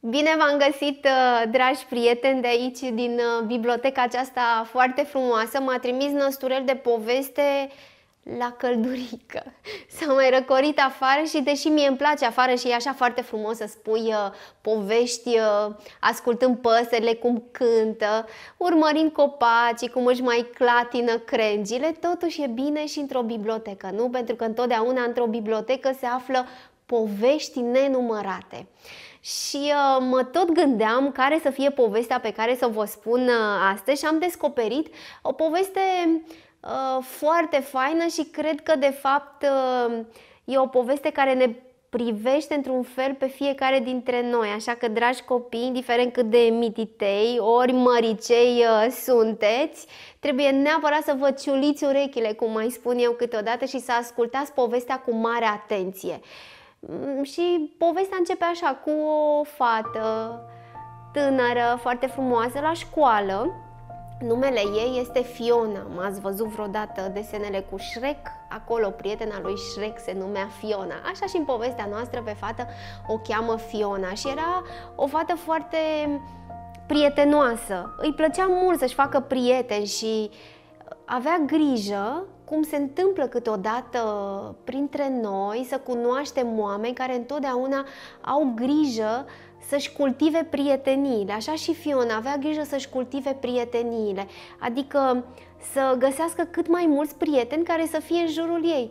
Bine v-am găsit, uh, dragi prieteni de aici, din uh, biblioteca aceasta foarte frumoasă. M-a trimis năsturel de poveste la căldurică. S-a mai răcorit afară și deși mie îmi place afară și e așa foarte frumos să spui uh, povești uh, ascultând păsările cum cântă, urmărind copacii, cum își mai clatină crengile, totuși e bine și într-o bibliotecă, nu? Pentru că întotdeauna într-o bibliotecă se află povești nenumărate. Și uh, mă tot gândeam care să fie povestea pe care să vă spun uh, astăzi și am descoperit o poveste uh, foarte faină și cred că de fapt uh, e o poveste care ne privește într-un fel pe fiecare dintre noi. Așa că, dragi copii, indiferent cât de mititei ori măricei uh, sunteți, trebuie neapărat să vă ciuliți urechile, cum mai spun eu câteodată, și să ascultați povestea cu mare atenție. Mm, și povestea începe așa, cu o fată tânără, foarte frumoasă, la școală. Numele ei este Fiona. M-ați văzut vreodată desenele cu Shrek? Acolo prietena lui Shrek se numea Fiona. Așa și în povestea noastră pe fată o cheamă Fiona și era o fată foarte prietenoasă. Îi plăcea mult să-și facă prieteni și avea grijă cum se întâmplă câteodată printre noi să cunoaștem oameni care întotdeauna au grijă să-și cultive prieteniile. Așa și Fiona avea grijă să-și cultive prieteniile, adică să găsească cât mai mulți prieteni care să fie în jurul ei.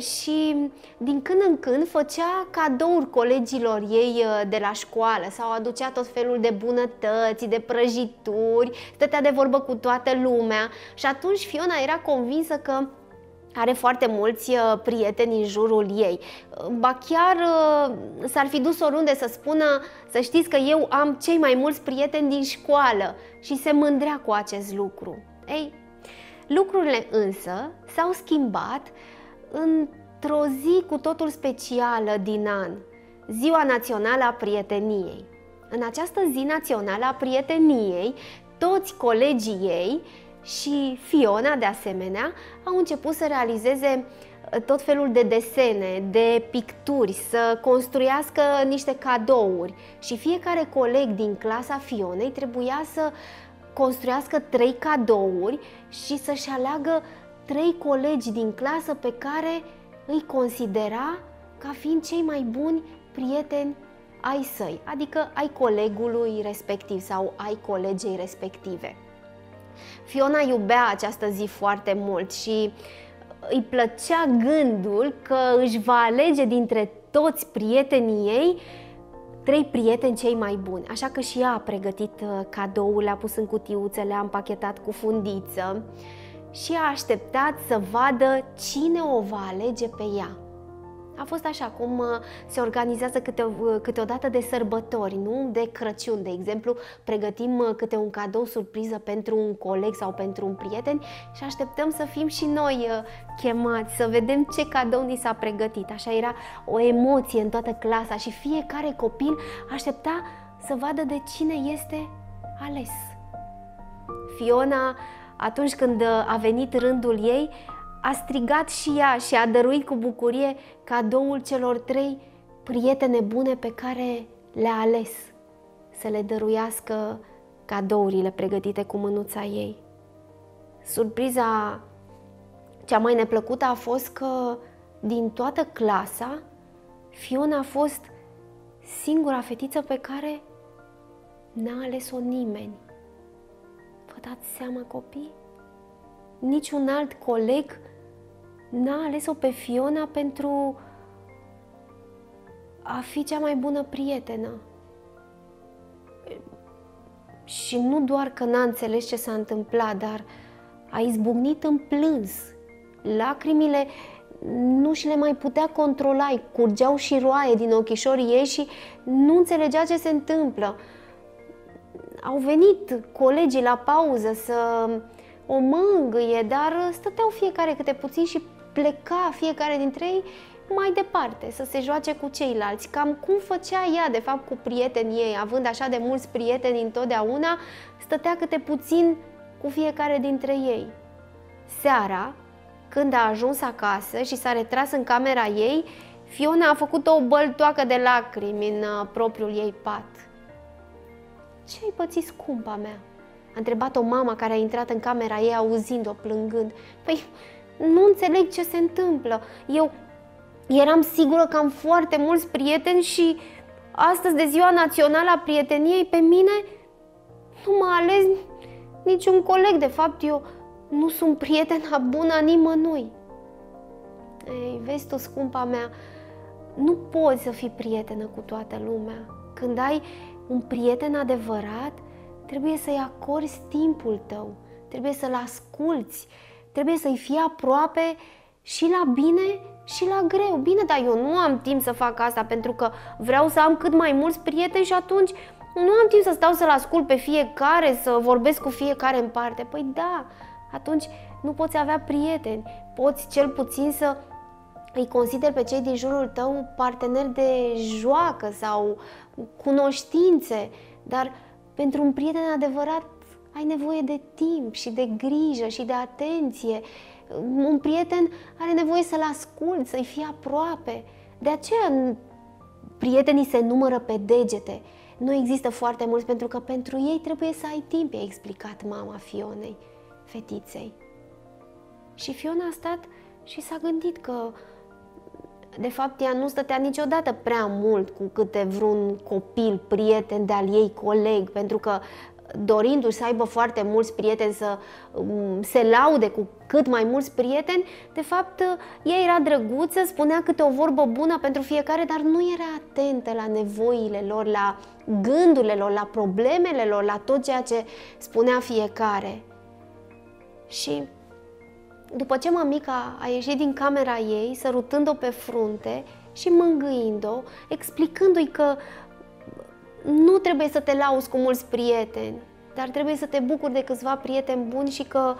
Și din când în când făcea cadouri colegilor ei uh, de la școală sau aducea tot felul de bunătăți, de prăjituri, stătea de vorbă cu toată lumea și atunci Fiona era convinsă că are foarte mulți uh, prieteni în jurul ei. Ba chiar uh, s-ar fi dus oriunde să spună să știți că eu am cei mai mulți prieteni din școală și se mândrea cu acest lucru. Ei, lucrurile însă s-au schimbat într-o zi cu totul specială din an, Ziua Națională a Prieteniei. În această zi națională a prieteniei, toți colegii ei și Fiona, de asemenea, au început să realizeze uh, tot felul de desene, de picturi, să construiască niște cadouri și fiecare coleg din clasa Fionei trebuia să construiască trei cadouri și să-și aleagă trei colegi din clasă pe care îi considera ca fiind cei mai buni prieteni ai săi, adică ai colegului respectiv sau ai colegei respective. Fiona iubea această zi foarte mult și îi plăcea gândul că își va alege dintre toți prietenii ei trei prieteni cei mai buni. Așa că și ea a pregătit uh, cadoul, le-a pus în cutiuță, le-a împachetat cu fundiță și a așteptat să vadă cine o va alege pe ea. A fost așa cum uh, se organizează câte, uh, câteodată de sărbători, nu? De Crăciun, de exemplu, pregătim uh, câte un cadou surpriză pentru un coleg sau pentru un prieten și așteptăm să fim și noi chemați, să vedem ce cadou ni s-a pregătit. Așa era o emoție în toată clasa și fiecare copil aștepta să vadă de cine este ales. Fiona, atunci când a venit rândul ei, a strigat și ea și a dăruit cu bucurie cadoul celor trei prietene bune pe care le-a ales să le dăruiască cadourile pregătite cu mânuța ei. Surpriza cea mai neplăcută a fost că din toată clasa, Fiona a fost singura fetiță pe care n-a ales-o nimeni. Vă dați seama, copii? Niciun alt coleg n-a ales-o pe Fiona pentru a fi cea mai bună prietenă. Și nu doar că n-a înțeles ce s-a întâmplat, dar a izbucnit în plâns. Lacrimile nu și le mai putea controla, îi curgeau și roaie din ochișorii ei și nu înțelegea ce se întâmplă. Au venit colegii la pauză să o mângâie, dar stăteau fiecare câte puțin și pleca fiecare dintre ei mai departe, să se joace cu ceilalți, cam cum făcea ea, de fapt, cu prietenii ei, având așa de mulți prieteni întotdeauna, stătea câte puțin cu fiecare dintre ei. Seara, când a ajuns acasă și s-a retras în camera ei, Fiona a făcut o băltoacă de lacrimi în uh, propriul ei pat. Ce ai pățit, scumpa mea? A întrebat-o mama care a intrat în camera ei auzind-o plângând. Păi, nu înțeleg ce se întâmplă. Eu eram sigură că am foarte mulți prieteni și astăzi de ziua națională a prieteniei pe mine nu m-a ales niciun coleg. De fapt, eu nu sunt prietena bună a nimănui. Ei, vezi tu, scumpa mea, nu poți să fii prietenă cu toată lumea. Când ai un prieten adevărat, trebuie să-i acorzi timpul tău, trebuie să-l asculți, trebuie să-i fii aproape și la bine și la greu. Bine, dar eu nu am timp să fac asta pentru că vreau să am cât mai mulți prieteni și atunci nu am timp să stau să-l ascult pe fiecare, să vorbesc cu fiecare în parte. Păi da, atunci nu poți avea prieteni. Poți cel puțin să îi consideri pe cei din jurul tău parteneri de joacă sau cunoștințe, dar pentru un prieten adevărat ai nevoie de timp și de grijă și de atenție. Un prieten are nevoie să-l asculți, să-i fie aproape. De aceea prietenii se numără pe degete. Nu există foarte mulți pentru că pentru ei trebuie să ai timp, i-a explicat mama Fionei, fetiței. Și Fiona a stat și s-a gândit că de fapt, ea nu stătea niciodată prea mult cu câte vreun copil, prieten de-al ei, coleg, pentru că dorindu-și să aibă foarte mulți prieteni, să um, se laude cu cât mai mulți prieteni, de fapt, ea era drăguță, spunea câte o vorbă bună pentru fiecare, dar nu era atentă la nevoile lor, la gândurile lor, la problemele lor, la tot ceea ce spunea fiecare. Și după ce mămica a ieșit din camera ei, sărutând-o pe frunte și mângâind-o, explicându-i că nu trebuie să te lauzi cu mulți prieteni, dar trebuie să te bucuri de câțiva prieteni buni și că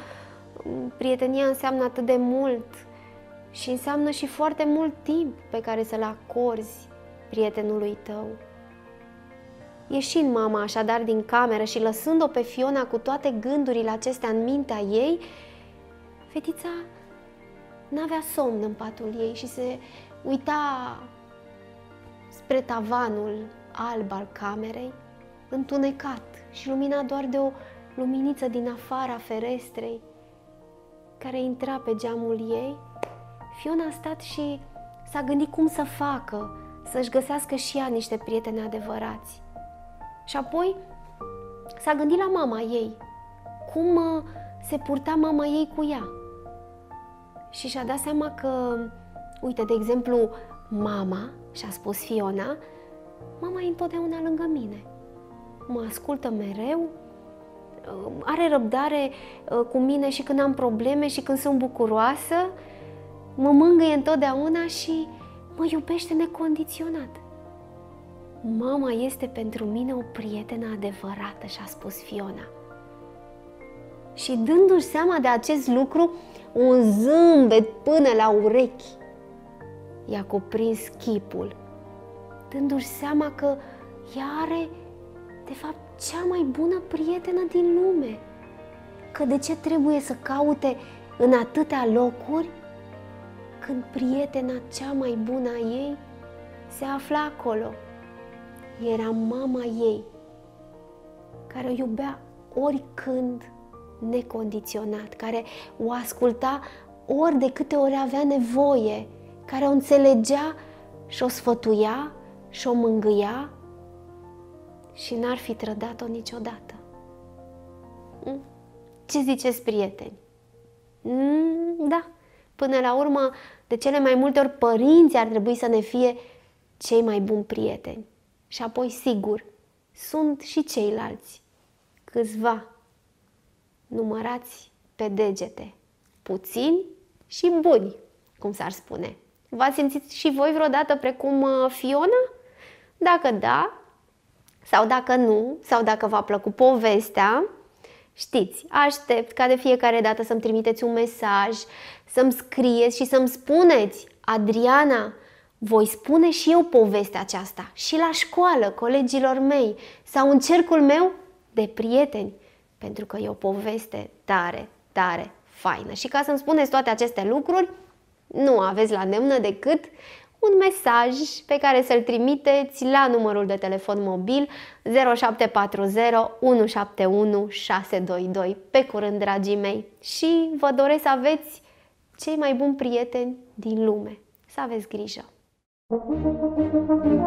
mm, prietenia înseamnă atât de mult și înseamnă și foarte mult timp pe care să-l acorzi prietenului tău. Ieșind mama așadar din cameră și lăsând-o pe Fiona cu toate gândurile acestea în mintea ei, Fetița n-avea somn în patul ei și se uita spre tavanul alb al camerei, întunecat și luminat doar de o luminiță din afara ferestrei care intra pe geamul ei. Fiona a stat și s-a gândit cum să facă, să-și găsească și ea niște prieteni adevărați. Și apoi s-a gândit la mama ei, cum uh, se purta mama ei cu ea și și-a dat seama că, uite, de exemplu, mama, și-a spus Fiona, mama e întotdeauna lângă mine. Mă ascultă mereu, uh, are răbdare uh, cu mine și când am probleme și când sunt bucuroasă, mă mângâie întotdeauna și mă iubește necondiționat. Mama este pentru mine o prietenă adevărată, și-a spus Fiona. Și dându-și seama de acest lucru, un zâmbet până la urechi. I-a cuprins chipul, dându-și seama că ea are, de fapt, cea mai bună prietenă din lume. Că de ce trebuie să caute în atâtea locuri când prietena cea mai bună a ei se afla acolo. Era mama ei, care o iubea oricând necondiționat, care o asculta ori de câte ori avea nevoie, care o înțelegea și o sfătuia și o mângâia și n-ar fi trădat-o niciodată. Mm? Ce ziceți, prieteni? Mm, da, până la urmă, de cele mai multe ori, părinții ar trebui să ne fie cei mai buni prieteni. Și apoi, sigur, sunt și ceilalți, câțiva numărați pe degete, puțini și buni, cum s-ar spune. V-ați simțit și voi vreodată precum uh, Fiona? Dacă da, sau dacă nu, sau dacă v-a plăcut povestea, știți, aștept ca de fiecare dată să-mi trimiteți un mesaj, să-mi scrieți și să-mi spuneți, Adriana, voi spune și eu povestea aceasta și la școală, colegilor mei sau în cercul meu de prieteni pentru că e o poveste tare, tare faină. Și ca să-mi spuneți toate aceste lucruri, nu aveți la îndemână decât un mesaj pe care să-l trimiteți la numărul de telefon mobil 0740 171 622. Pe curând, dragii mei! Și vă doresc să aveți cei mai buni prieteni din lume. Să aveți grijă!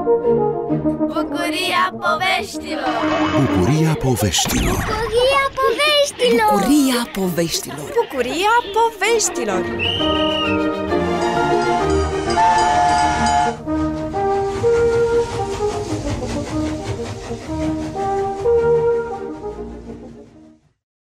Bucuria poveștilor. Bucuria poveștilor. Bucuria poveștilor. Bucuria poveștilor. Bucuria poveștilor.